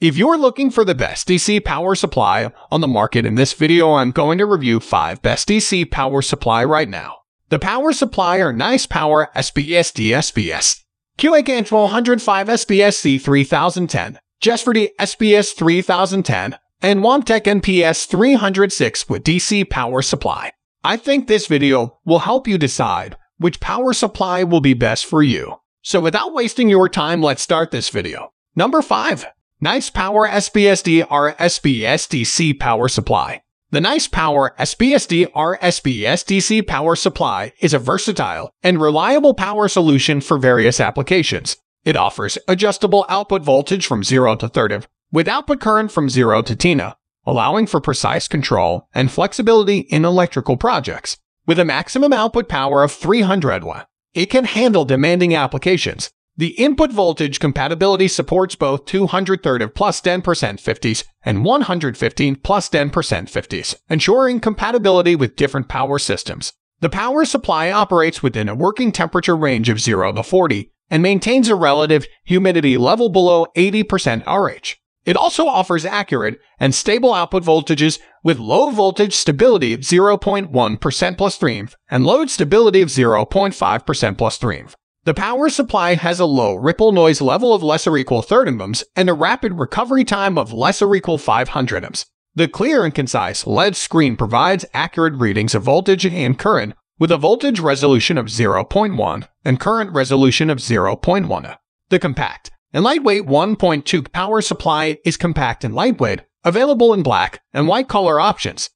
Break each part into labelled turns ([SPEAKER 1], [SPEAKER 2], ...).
[SPEAKER 1] If you're looking for the best DC power supply on the market in this video, I'm going to review 5 best DC power supply right now. The power supply are Nice Power SPS, QA 105 SPS C3010, Jesverty SPS 3010, and Wanptek NPS 306 with DC power supply. I think this video will help you decide which power supply will be best for you. So without wasting your time, let's start this video. Number 5. Nice Power SPSD RSPSDC Power Supply. The Nice Power SPSD RSPSDC Power Supply is a versatile and reliable power solution for various applications. It offers adjustable output voltage from 0 to 30 with output current from 0 to TINA, allowing for precise control and flexibility in electrical projects. With a maximum output power of 300 W, it can handle demanding applications the input voltage compatibility supports both 230 plus 10% 50s and 115 plus 10% 50s, ensuring compatibility with different power systems. The power supply operates within a working temperature range of 0 to 40 and maintains a relative humidity level below 80% RH. It also offers accurate and stable output voltages with low voltage stability of 0.1% plus 3 and load stability of 0.5% plus 3. The power supply has a low ripple noise level of less or equal 30 ohms and a rapid recovery time of less or equal 500 ohms. The clear and concise LED screen provides accurate readings of voltage and current with a voltage resolution of 0.1 and current resolution of 0.1. The compact and lightweight 1.2 power supply is compact and lightweight, available in black and white color options.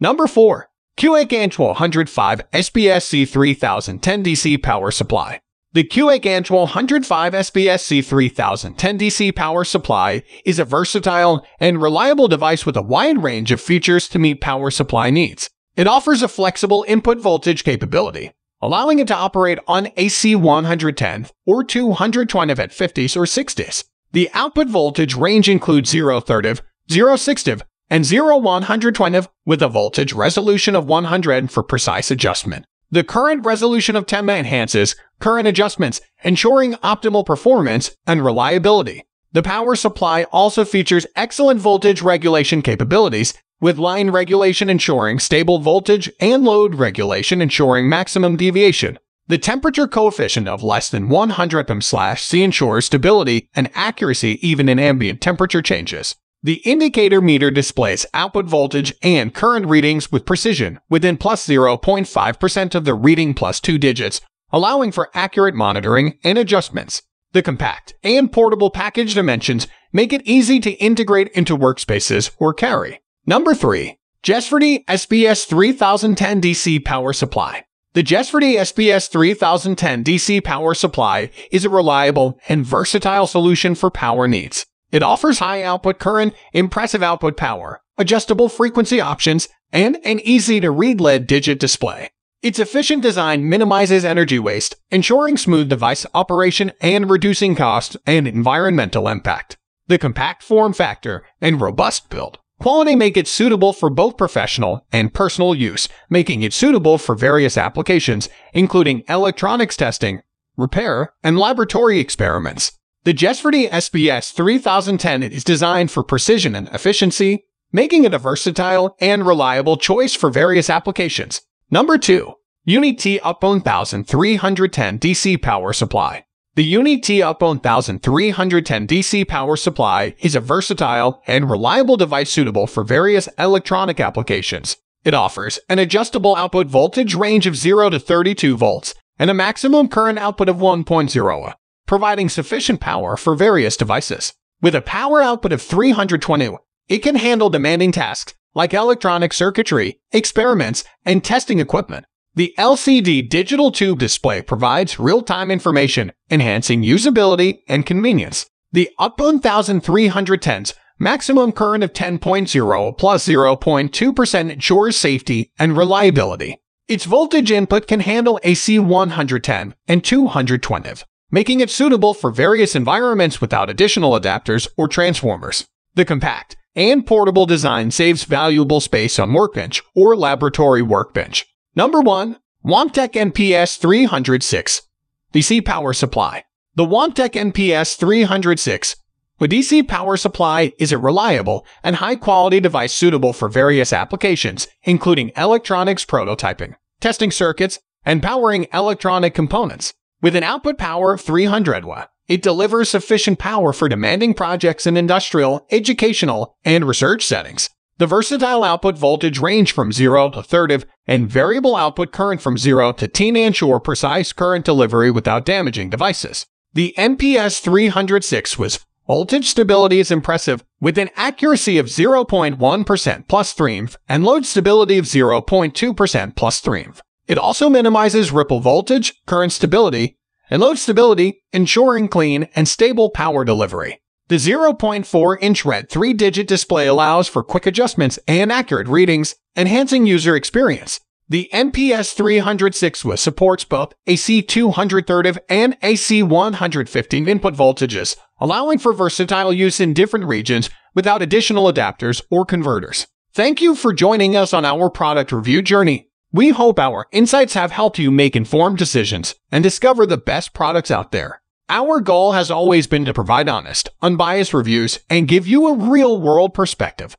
[SPEAKER 1] Number 4. QA 105 SPSC 3010 DC power supply. The QA 105 SPSC 3010 DC power supply is a versatile and reliable device with a wide range of features to meet power supply needs. It offers a flexible input voltage capability, allowing it to operate on AC 110 or 220 at 50s or 60s. The output voltage range includes 0 030, 060, and 0 0120 with a voltage resolution of 100 for precise adjustment. The current resolution of TEMA enhances current adjustments, ensuring optimal performance and reliability. The power supply also features excellent voltage regulation capabilities, with line regulation ensuring stable voltage and load regulation ensuring maximum deviation. The temperature coefficient of less than 100 m/c ensures stability and accuracy even in ambient temperature changes. The indicator meter displays output voltage and current readings with precision within plus 0.5% of the reading plus two digits, allowing for accurate monitoring and adjustments. The compact and portable package dimensions make it easy to integrate into workspaces or carry. Number 3. Jesverty SPS 3010 DC Power Supply. The Jesverty SPS 3010 DC Power Supply is a reliable and versatile solution for power needs. It offers high output current, impressive output power, adjustable frequency options, and an easy to read LED digit display. Its efficient design minimizes energy waste, ensuring smooth device operation and reducing cost and environmental impact. The compact form factor and robust build quality make it suitable for both professional and personal use, making it suitable for various applications, including electronics testing, repair, and laboratory experiments. The Jesverty SPS 3010 is designed for precision and efficiency, making it a versatile and reliable choice for various applications. Number 2. UniT Up 1310 DC Power Supply. The UniT Up 1310 DC Power Supply is a versatile and reliable device suitable for various electronic applications. It offers an adjustable output voltage range of 0 to 32 volts and a maximum current output of 1.0 providing sufficient power for various devices. With a power output of 320, it can handle demanding tasks like electronic circuitry, experiments, and testing equipment. The LCD digital tube display provides real-time information, enhancing usability and convenience. The UP 1310's maximum current of 10.0 plus 0.2% ensures safety and reliability. Its voltage input can handle AC 110 and 220 making it suitable for various environments without additional adapters or transformers. The compact and portable design saves valuable space on workbench or laboratory workbench. Number 1. Wanptek NPS 306 DC Power Supply The Wanptek NPS 306 A DC power supply is a reliable and high-quality device suitable for various applications, including electronics prototyping, testing circuits, and powering electronic components. With an output power of 300 W, it delivers sufficient power for demanding projects in industrial, educational, and research settings. The versatile output voltage range from 0 to 30 and variable output current from 0 to 10 ensure precise current delivery without damaging devices. The NPS 306 was voltage stability is impressive with an accuracy of 0.1% plus 3 and load stability of 0.2% plus 3. It also minimizes ripple voltage, current stability, and load stability, ensuring clean and stable power delivery. The 0.4 inch red 3 digit display allows for quick adjustments and accurate readings, enhancing user experience. The nps306 was supports both AC 230 and AC 115 input voltages, allowing for versatile use in different regions without additional adapters or converters. Thank you for joining us on our product review journey. We hope our insights have helped you make informed decisions and discover the best products out there. Our goal has always been to provide honest, unbiased reviews and give you a real world perspective.